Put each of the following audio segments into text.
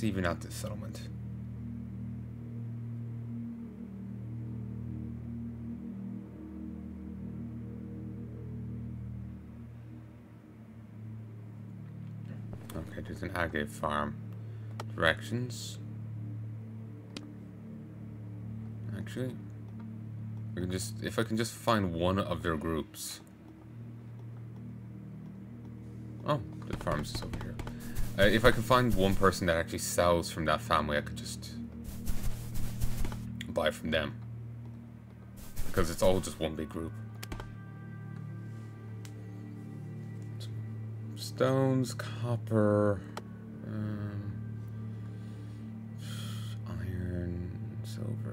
What's even at this settlement? Okay, there's an agave farm. Directions. Actually, we can just if I can just find one of their groups. Oh, the farm's is over here. Uh, if I can find one person that actually sells from that family, I could just buy from them. Because it's all just one big group. Stones, copper, um, iron, silver, silver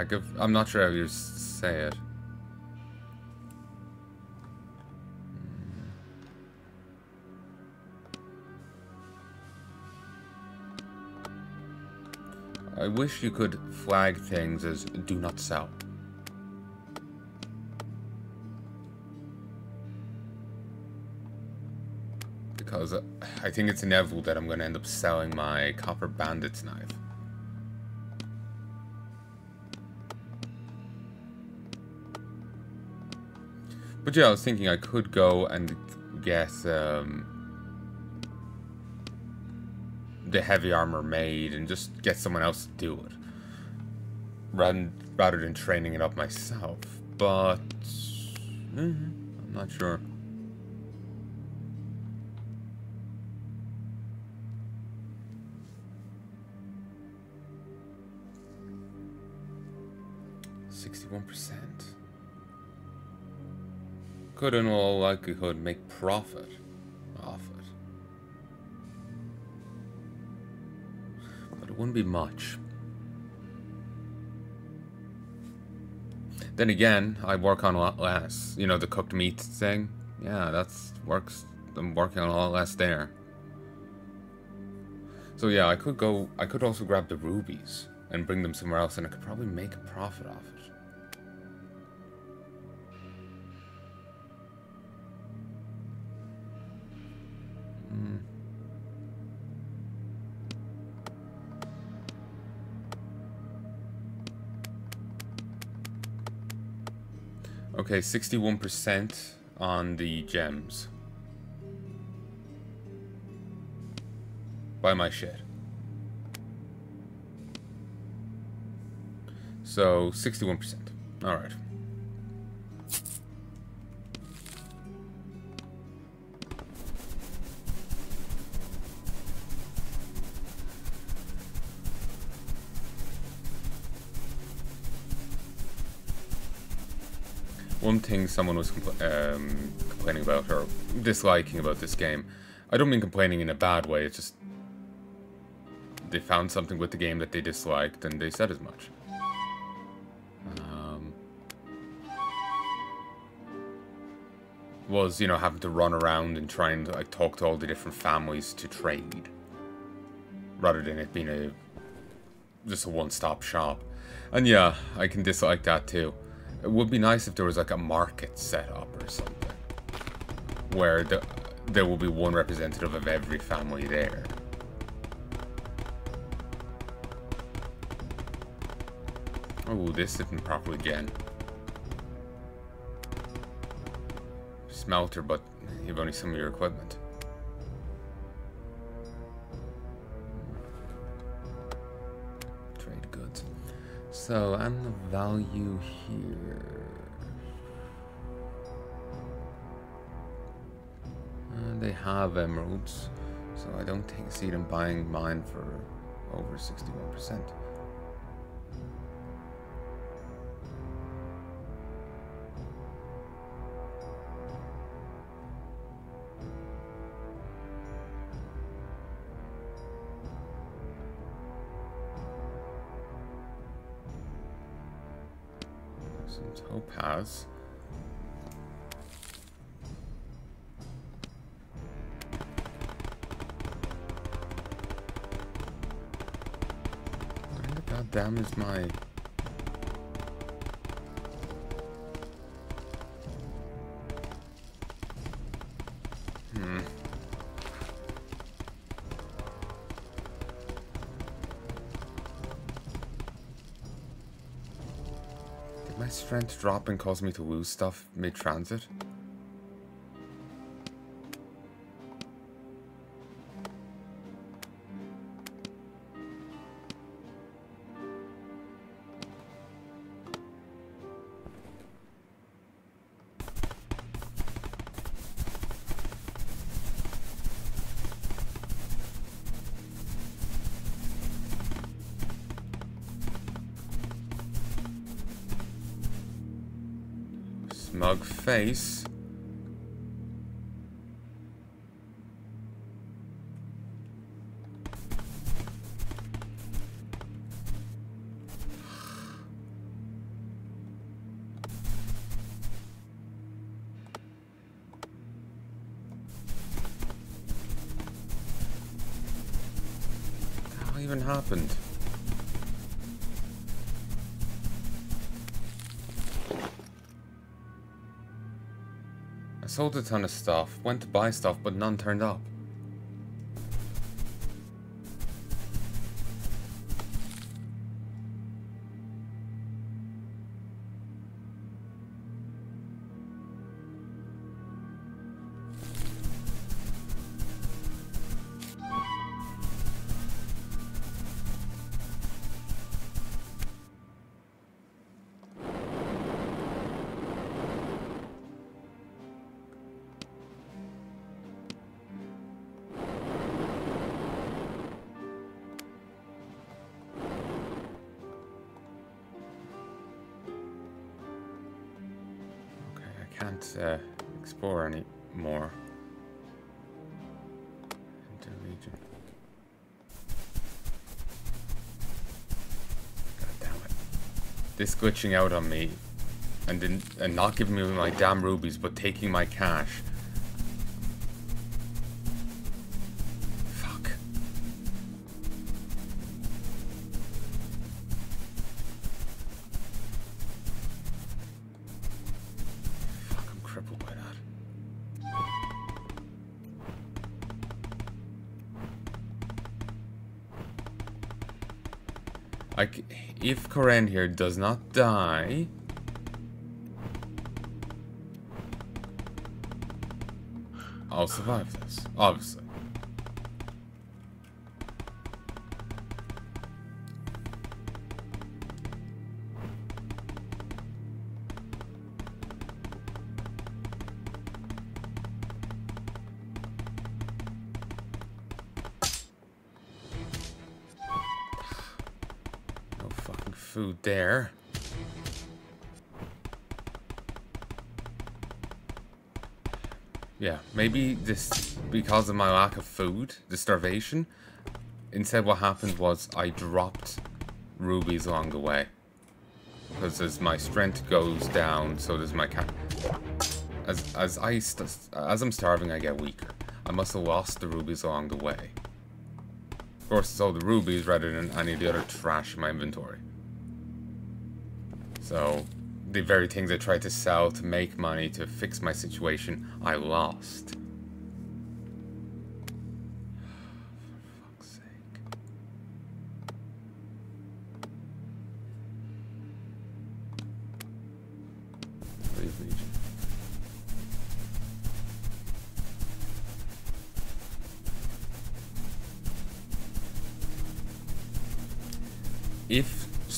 agave. Agave, I'm not sure how you say it. I wish you could flag things as do not sell. Because uh, I think it's inevitable that I'm going to end up selling my Copper Bandit's knife. But yeah, I was thinking I could go and get um, the heavy armor made and just get someone else to do it. Rather, than training it up myself. But... Mm, I'm not sure. Sixty-one percent. Could in all likelihood make profit off it. But it wouldn't be much. Then again, I work on a lot less. You know, the cooked meat thing? Yeah, that's works. I'm working on a lot less there. So yeah, I could go, I could also grab the rubies and bring them somewhere else and I could probably make a profit off it. Okay, 61% on the gems. Buy my shit. So, 61%. Alright. One thing someone was compl um, complaining about, or disliking about this game, I don't mean complaining in a bad way, it's just they found something with the game that they disliked and they said as much. Um, was, you know, having to run around and try and like talk to all the different families to trade. Rather than it being a just a one-stop shop. And yeah, I can dislike that too. It would be nice if there was like a market set up or something. Where the, there will be one representative of every family there. Oh, this isn't properly again. Smelter, but you have only some of your equipment. So, and the value here. Uh, they have emeralds, so I don't see them buying mine for over 61%. God damn is my... Hmm. Did my strength drop and cause me to lose stuff mid-transit? What even happened? Sold a ton of stuff, went to buy stuff, but none turned up. Can't uh, explore any more. God damn it. This glitching out on me and and not giving me my damn rubies but taking my cash. C if Koren here does not die... I'll survive this, obviously. Maybe this because of my lack of food, the starvation. Instead, what happened was I dropped rubies along the way. Because as my strength goes down, so does my cat. As as I as I'm starving, I get weaker. I must have lost the rubies along the way. Of course, it's all the rubies rather than any of the other trash in my inventory. So, the very things I tried to sell to make money to fix my situation, I lost.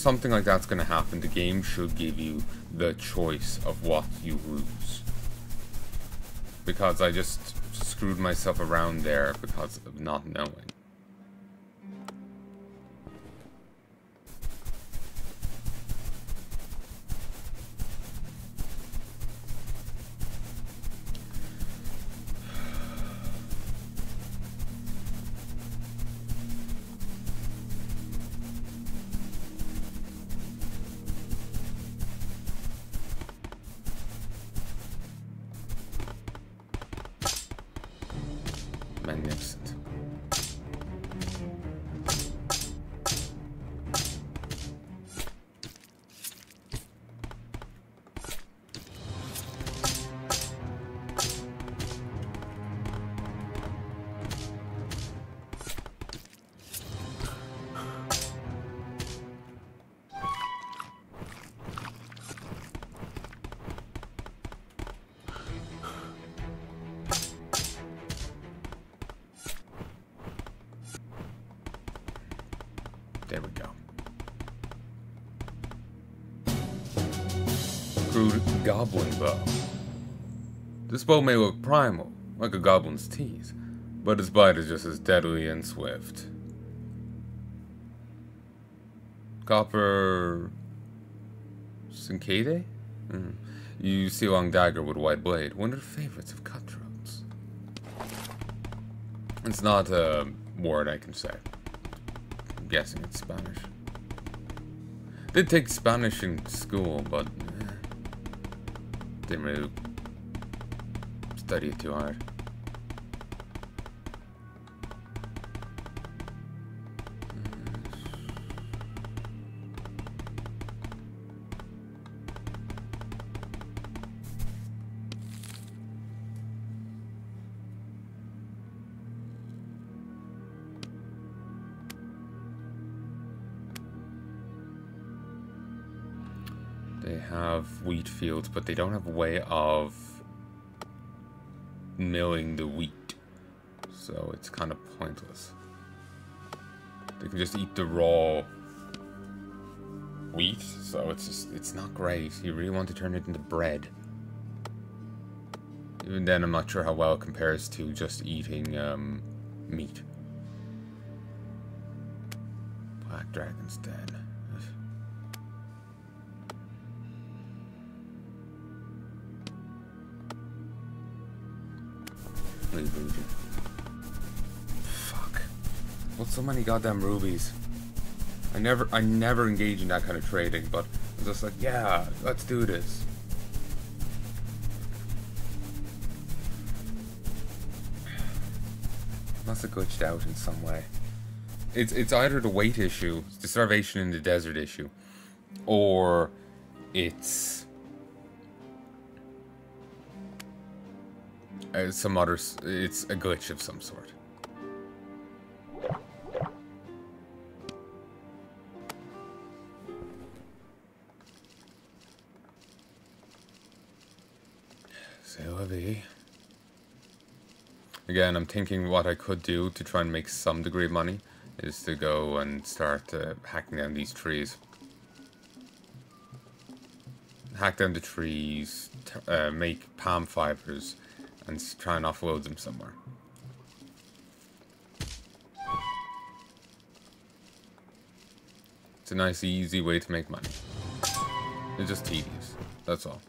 Something like that's going to happen, the game should give you the choice of what you lose. Because I just screwed myself around there because of not knowing. Goblin bow. This bow may look primal, like a goblin's teeth, but its bite is just as deadly and swift. Copper... Cincade? Mm. You see a long dagger with a white blade, one of the favorites of cutthroats. It's not a word I can say. I'm guessing it's Spanish. Did take Spanish in school, but didn't really study it too hard. They have wheat fields, but they don't have a way of milling the wheat. So it's kind of pointless. They can just eat the raw wheat, so it's just, it's not great. You really want to turn it into bread. Even then, I'm not sure how well it compares to just eating um, meat. Black Dragon's dead. Fuck. What's so many goddamn rubies? I never I never engage in that kind of trading, but I'm just like, yeah, let's do this. Must have glitched out in some way. It's it's either the weight issue, the starvation in the desert issue, or it's uh, some other. It's a glitch of some sort. Again, I'm thinking what I could do to try and make some degree of money is to go and start uh, hacking down these trees. Hack down the trees, uh, make palm fibers, and try and offload them somewhere. It's a nice, easy way to make money. It's just tedious. That's all.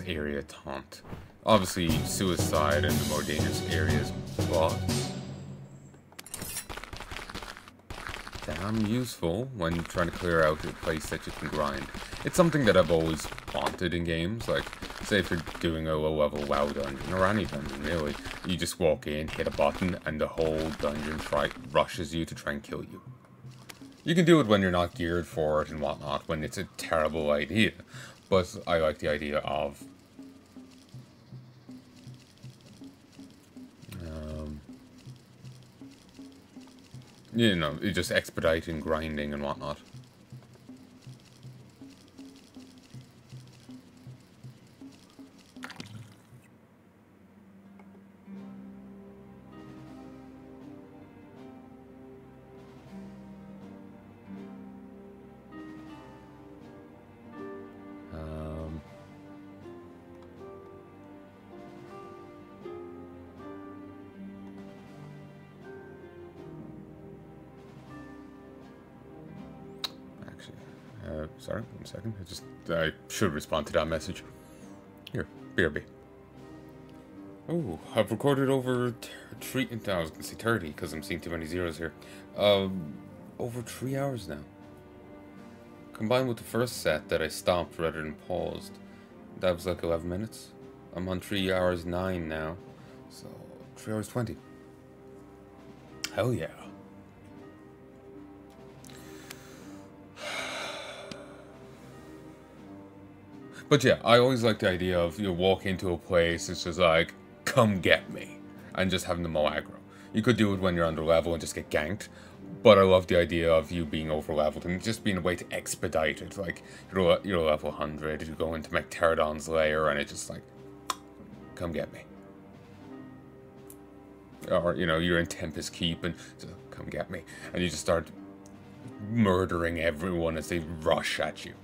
Area taunt. Obviously, suicide in the more dangerous areas, but damn useful when trying to clear out a place that you can grind. It's something that I've always wanted in games, like say if you're doing a low level WoW dungeon, or any dungeon really, you just walk in, hit a button, and the whole dungeon try rushes you to try and kill you. You can do it when you're not geared for it and whatnot, when it's a terrible idea, but I like the idea of um, you know, just expediting grinding and whatnot. Sorry, one second. I just I should respond to that message. Here, BRB. Oh, I've recorded over three. I was gonna say thirty because I'm seeing too many zeros here. Um, over three hours now. Combined with the first set that I stopped rather than paused, that was like 11 minutes. I'm on 3 hours 9 now, so 3 hours 20. Hell yeah. But yeah, I always like the idea of you walk into a place, it's just like, come get me, and just having them all aggro. You could do it when you're under level and just get ganked, but I love the idea of you being over leveled and just being a way to expedite it. Like, you're, you're level 100, you go into Pterodon's lair, and it's just like, come get me. Or, you know, you're in Tempest Keep, and come get me. And you just start murdering everyone as they rush at you.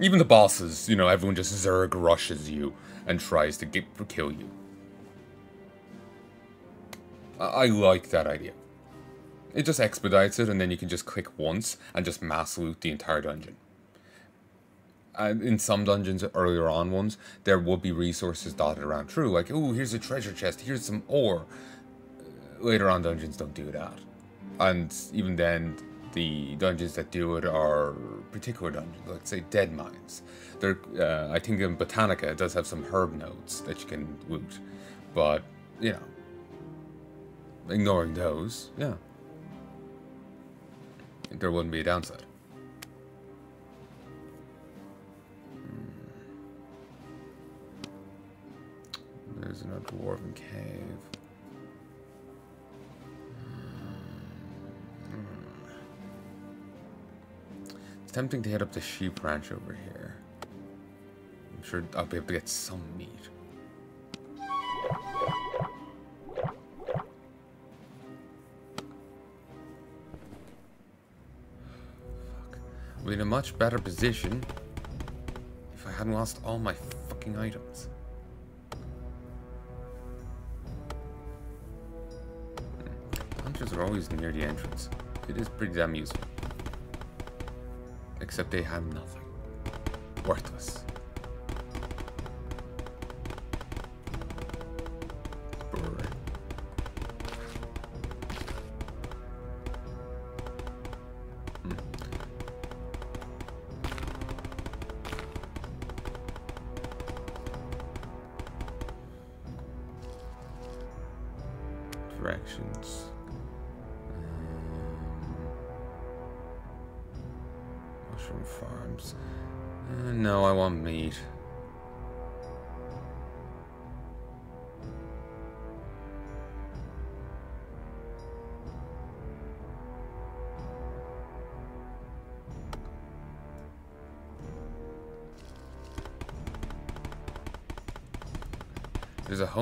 Even the bosses, you know, everyone just Zerg rushes you and tries to get, kill you. I, I like that idea. It just expedites it, and then you can just click once and just mass loot the entire dungeon. And in some dungeons, earlier on ones, there would be resources dotted around. True, like, oh, here's a treasure chest, here's some ore. Later on dungeons don't do that. And even then, the dungeons that do it are particular dungeons, like say Deadmines. There, uh, I think in Botanica it does have some herb nodes that you can loot, but you know, ignoring those, yeah, there wouldn't be a downside. Hmm. There's another dwarven cave. Tempting to head up the sheep ranch over here. I'm sure I'll be able to get some meat. Fuck. I'll be in a much better position if I hadn't lost all my fucking items. Hmm. Hunters are always near the entrance. It is pretty damn useful. Except they have nothing. Worthless.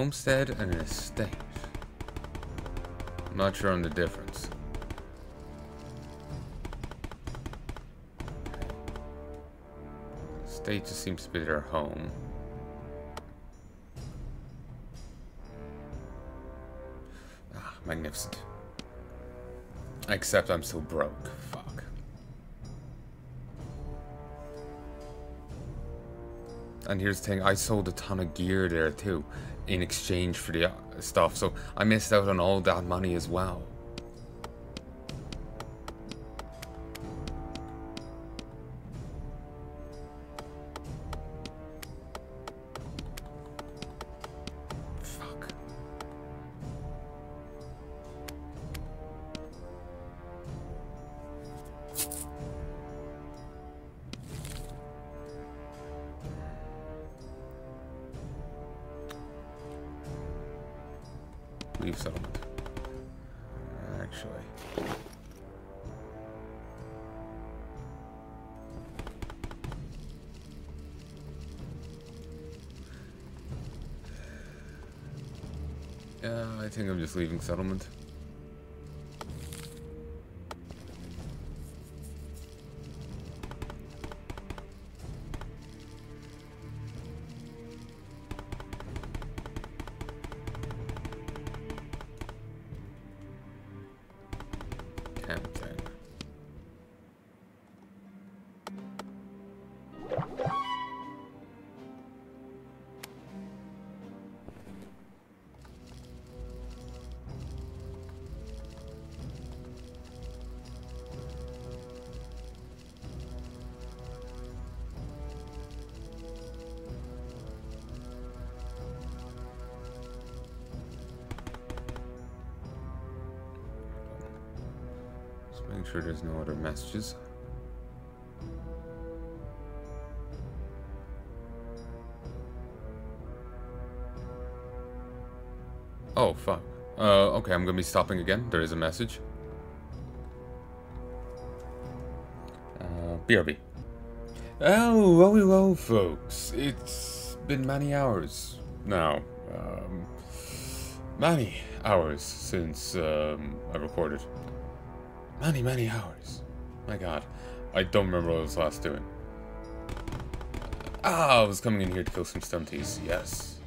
Homestead and an estate. I'm not sure on the difference. Estate just seems to be their home. Ah, magnificent. Except I'm still broke. Fuck. And here's the thing, I sold a ton of gear there too, in exchange for the uh, stuff, so I missed out on all that money as well. Leave settlement. Actually. Yeah, I think I'm just leaving settlement. Making sure there's no other messages. Oh, fuck. Uh, okay, I'm gonna be stopping again. There is a message. Uh, BRB. Oh, well, well, folks. It's been many hours now. Um, many hours since um, I recorded. Many, many hours. My god. I don't remember what I was last doing. Ah, I was coming in here to kill some stunties, yes.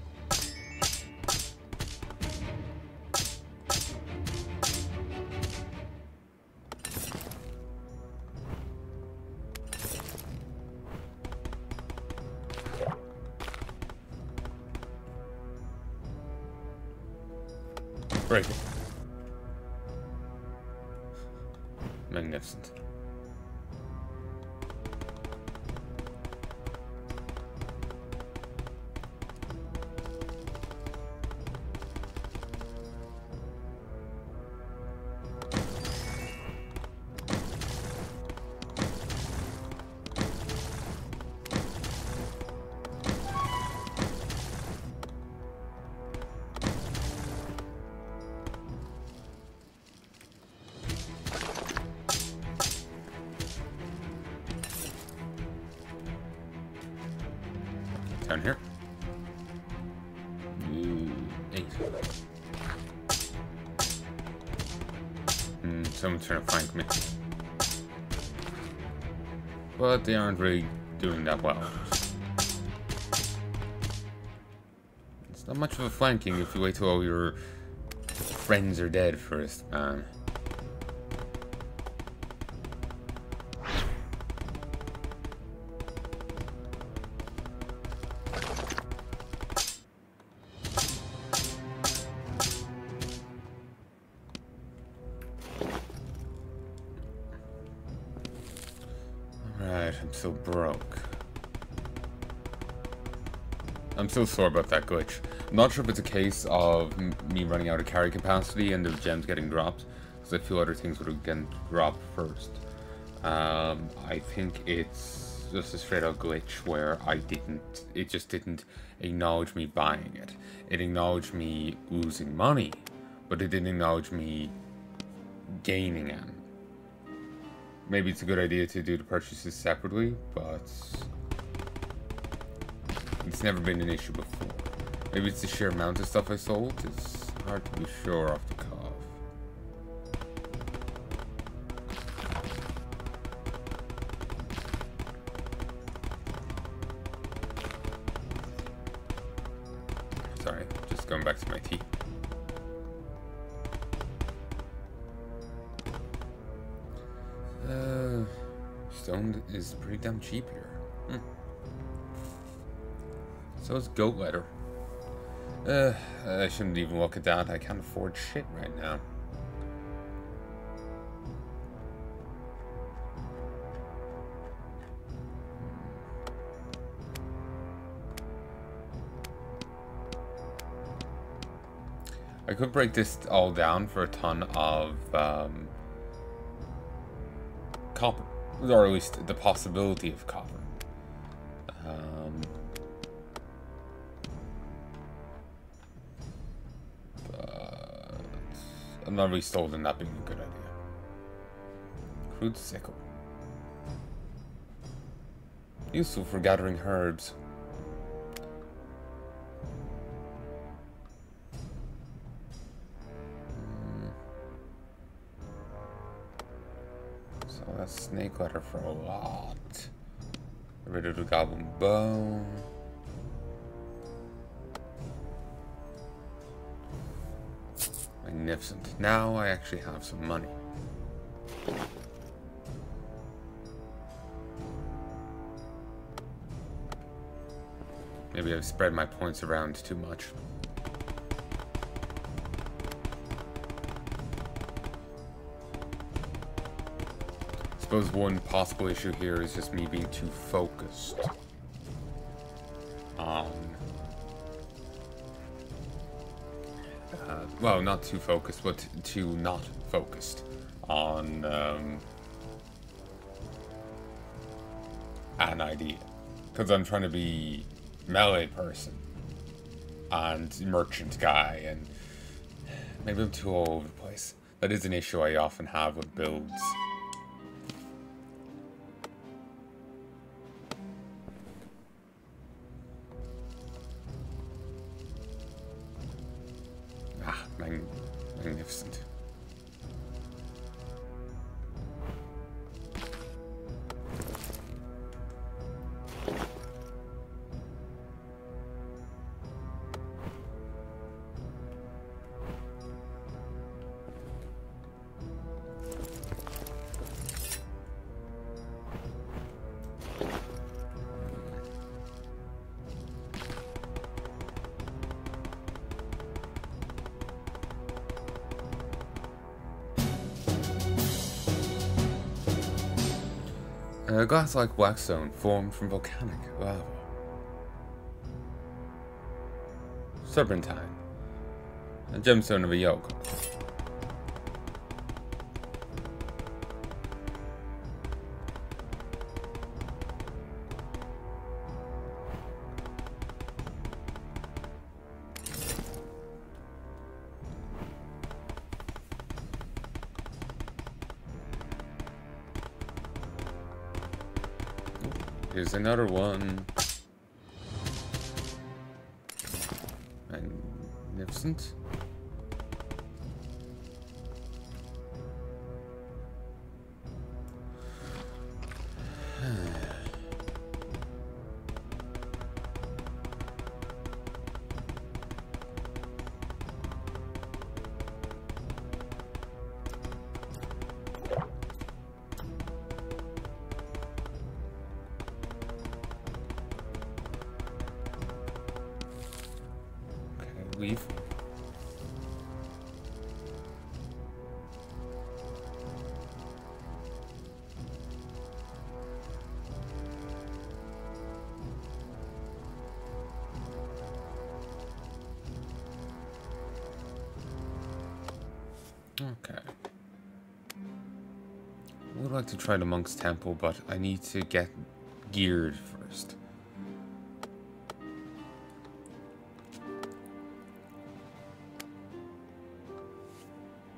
Down here. Ooh. Hmm, someone's trying to flank me. But they aren't really doing that well. It's not much of a flanking if you wait till all your friends are dead first, man. Alright, I'm so sore about that glitch. I'm not sure if it's a case of me running out of carry capacity and the gems getting dropped, because I feel other things would have gotten dropped first. Um, I think it's just a straight out glitch where I didn't, it just didn't acknowledge me buying it. It acknowledged me losing money, but it didn't acknowledge me gaining it. Maybe it's a good idea to do the purchases separately, but it's never been an issue before. Maybe it's the sheer amount of stuff I sold. It's hard to be sure off the cuff. Sorry, just going back to my tea. Uh, stone is pretty damn cheap here. Hmm. So is goat letter. Uh, I shouldn't even look at that. I can't afford shit right now. I could break this all down for a ton of um, copper, or at least the possibility of copper. Not really sold on that being a good idea. Crude sickle. Useful for gathering herbs. Hmm. So that's snake letter for a lot. Rid of the goblin bow. Magnificent. Now I actually have some money. Maybe I've spread my points around too much. I suppose one possible issue here is just me being too focused well, not too focused, but too not focused on um, an idea. Because I'm trying to be melee person and merchant guy and Maybe I'm too all over the place. That is an issue I often have with builds. A glass-like blackstone formed from volcanic lava. Serpentine. A gemstone of a. Here's another one. Leave. Okay. I would like to try the monk's temple, but I need to get geared.